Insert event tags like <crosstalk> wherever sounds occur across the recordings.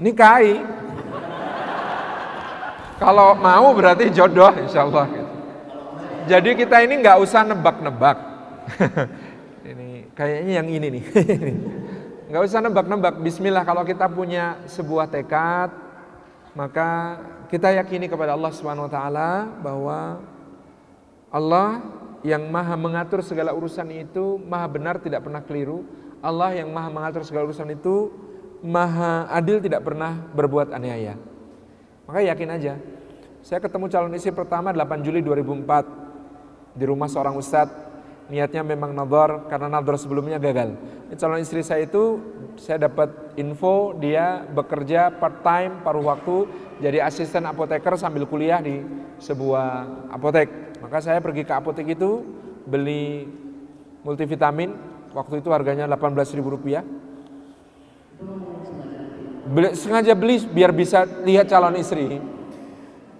nikahi. Kalau mau berarti jodoh insya Allah. Jadi kita ini nggak usah nebak-nebak. <laughs> ini kayaknya yang ini nih. <laughs> Nggak usah nebak-nebak. Bismillah kalau kita punya sebuah tekad, maka kita yakini kepada Allah Subhanahu Wa Taala bahwa Allah yang maha mengatur segala urusan itu maha benar tidak pernah keliru. Allah yang maha mengatur segala urusan itu maha adil tidak pernah berbuat aniaya. Maka yakin aja. Saya ketemu calon istri pertama 8 Juli 2004 di rumah seorang ustadz niatnya memang nador karena nador sebelumnya gagal. Calon istri saya itu saya dapat info dia bekerja part time paruh waktu jadi asisten apoteker sambil kuliah di sebuah apotek. Maka saya pergi ke apotek itu beli multivitamin waktu itu harganya 18 ribu rupiah. Beli, sengaja beli biar bisa lihat calon istri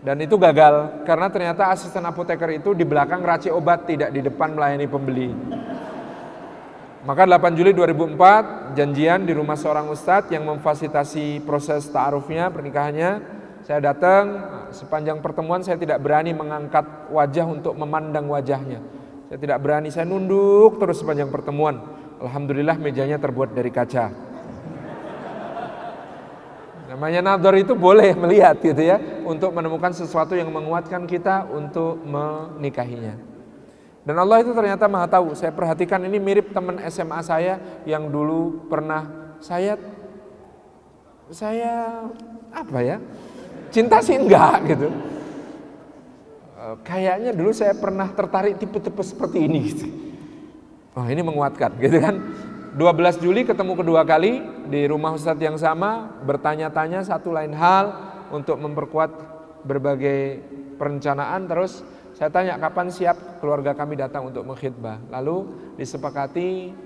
dan itu gagal karena ternyata asisten apoteker itu di belakang racik obat tidak di depan melayani pembeli. Maka 8 Juli 2004 janjian di rumah seorang ustadz yang memfasilitasi proses ta'arufnya pernikahannya. Saya datang sepanjang pertemuan saya tidak berani mengangkat wajah untuk memandang wajahnya. Saya tidak berani, saya nunduk terus sepanjang pertemuan. Alhamdulillah mejanya terbuat dari kaca. Namanya nador itu boleh melihat gitu ya untuk menemukan sesuatu yang menguatkan kita untuk menikahinya. Dan Allah itu ternyata maha tahu. Saya perhatikan ini mirip teman SMA saya yang dulu pernah saya saya apa ya cinta sih enggak gitu. Eh, kayaknya dulu saya pernah tertarik tipe-tipe seperti ini gitu. Oh ini menguatkan gitu kan. 12 Juli ketemu kedua kali di rumah Ustadz yang sama, bertanya-tanya satu lain hal untuk memperkuat berbagai perencanaan. Terus saya tanya kapan siap keluarga kami datang untuk mengkhidbah. Lalu disepakati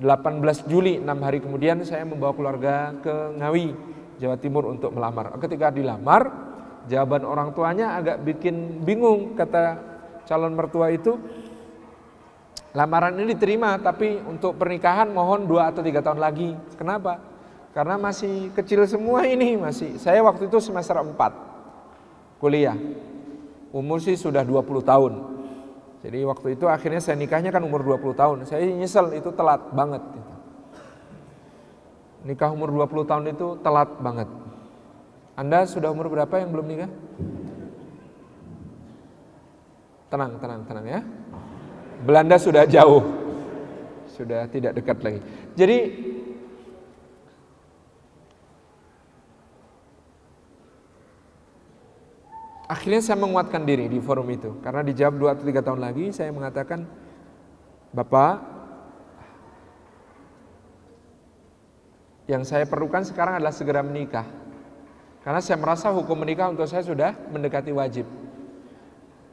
18 Juli, 6 hari kemudian saya membawa keluarga ke Ngawi, Jawa Timur untuk melamar. Ketika dilamar, jawaban orang tuanya agak bikin bingung, kata calon mertua itu, Lamaran ini diterima, tapi untuk pernikahan mohon dua atau tiga tahun lagi. Kenapa? Karena masih kecil semua ini masih. Saya waktu itu semester 4 kuliah. Umur sih sudah 20 tahun. Jadi waktu itu akhirnya saya nikahnya kan umur 20 tahun. Saya nyesel itu telat banget. Gitu. Nikah umur 20 tahun itu telat banget. Anda sudah umur berapa yang belum nikah? Tenang, tenang, tenang ya. Belanda sudah jauh, sudah tidak dekat lagi. Jadi akhirnya saya menguatkan diri di forum itu. Karena dijawab dua atau tiga tahun lagi saya mengatakan Bapak yang saya perlukan sekarang adalah segera menikah. Karena saya merasa hukum menikah untuk saya sudah mendekati wajib.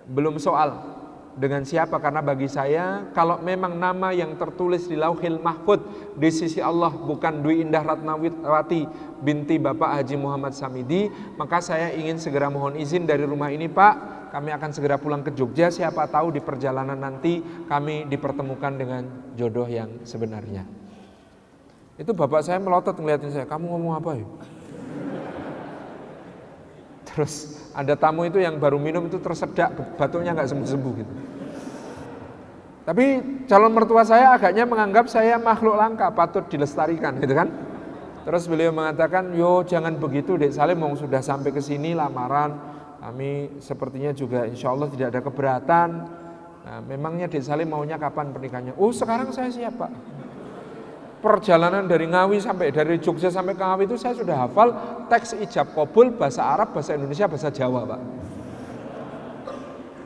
Belum soal dengan siapa? Karena bagi saya kalau memang nama yang tertulis di Lauhil Mahfud di sisi Allah bukan Dwi Indah Ratnawati binti Bapak Haji Muhammad Samidi maka saya ingin segera mohon izin dari rumah ini Pak. Kami akan segera pulang ke Jogja. Siapa tahu di perjalanan nanti kami dipertemukan dengan jodoh yang sebenarnya. Itu bapak saya melotot ngeliatin saya. Kamu ngomong apa ya terus ada tamu itu yang baru minum itu tersedak batuknya nggak sembuh-sembuh gitu. Tapi calon mertua saya agaknya menganggap saya makhluk langka, patut dilestarikan gitu kan. Terus beliau mengatakan, yo jangan begitu Dek Salim, mau sudah sampai ke sini lamaran, kami sepertinya juga insya Allah tidak ada keberatan. Nah, memangnya Dek Salim maunya kapan pernikahannya? Oh sekarang saya siap Pak perjalanan dari Ngawi sampai dari Jogja sampai ke Ngawi itu saya sudah hafal teks ijab kabul bahasa Arab, bahasa Indonesia, bahasa Jawa, Pak.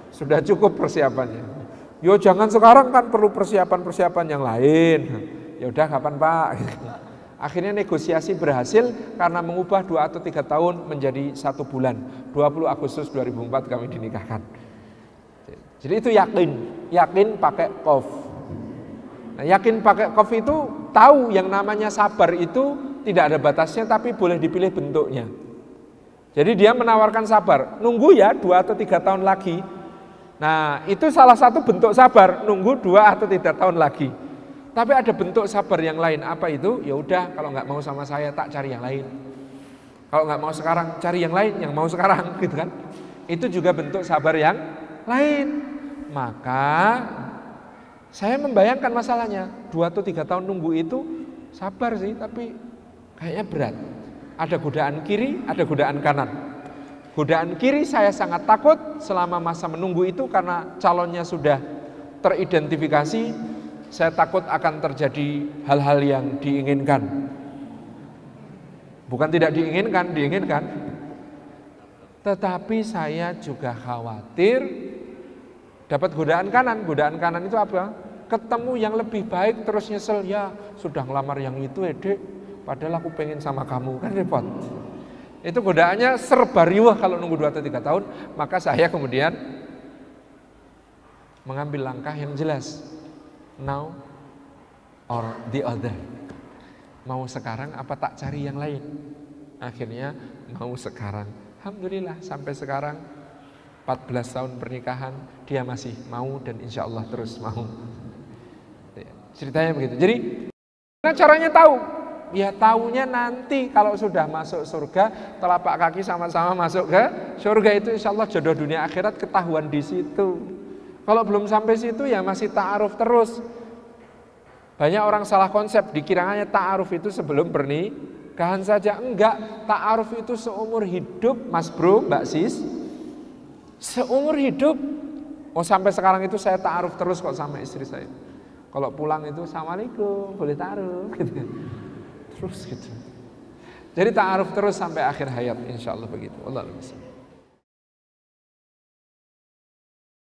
Sudah cukup persiapannya. Yo jangan sekarang kan perlu persiapan-persiapan yang lain. Ya udah kapan Pak? <laughs> Akhirnya negosiasi berhasil karena mengubah dua atau tiga tahun menjadi satu bulan. 20 Agustus 2004 kami dinikahkan. Jadi itu yakin, yakin pakai kof. Nah, yakin pakai kof itu tahu yang namanya sabar itu tidak ada batasnya tapi boleh dipilih bentuknya. Jadi dia menawarkan sabar, nunggu ya dua atau tiga tahun lagi. Nah itu salah satu bentuk sabar, nunggu dua atau tiga tahun lagi. Tapi ada bentuk sabar yang lain, apa itu? Ya udah kalau nggak mau sama saya tak cari yang lain. Kalau nggak mau sekarang, cari yang lain yang mau sekarang, <laughs> gitu kan? Itu juga bentuk sabar yang lain. Maka saya membayangkan masalahnya, dua atau tiga tahun nunggu itu sabar sih, tapi kayaknya berat. Ada godaan kiri, ada godaan kanan. Godaan kiri saya sangat takut selama masa menunggu itu karena calonnya sudah teridentifikasi. Saya takut akan terjadi hal-hal yang diinginkan. Bukan tidak diinginkan, diinginkan. Tetapi saya juga khawatir dapat godaan kanan. Godaan kanan itu apa? Ketemu yang lebih baik terus nyesel ya sudah ngelamar yang itu edek padahal aku pengen sama kamu kan repot. Itu godaannya serba riwah kalau nunggu 2 atau 3 tahun, maka saya kemudian mengambil langkah yang jelas. Now or the other. Mau sekarang apa tak cari yang lain? Akhirnya mau sekarang. Alhamdulillah sampai sekarang 14 tahun pernikahan dia masih mau dan insya Allah terus mau. Ya, ceritanya begitu. Jadi gimana caranya tahu? Ya tahunya nanti kalau sudah masuk surga, telapak kaki sama-sama masuk ke surga itu insya Allah jodoh dunia akhirat ketahuan di situ. Kalau belum sampai situ ya masih ta'aruf terus. Banyak orang salah konsep, dikiranya ta'aruf itu sebelum pernikahan saja. Enggak, ta'aruf itu seumur hidup, Mas Bro, Mbak Sis. Seumur hidup. Oh sampai sekarang itu saya ta'aruf terus kok sama istri saya. Kalau pulang itu Assalamualaikum, boleh ta'aruf <laughs> gitu. Terus gitu. Jadi ta'aruf terus sampai akhir hayat insya Allah begitu. Allah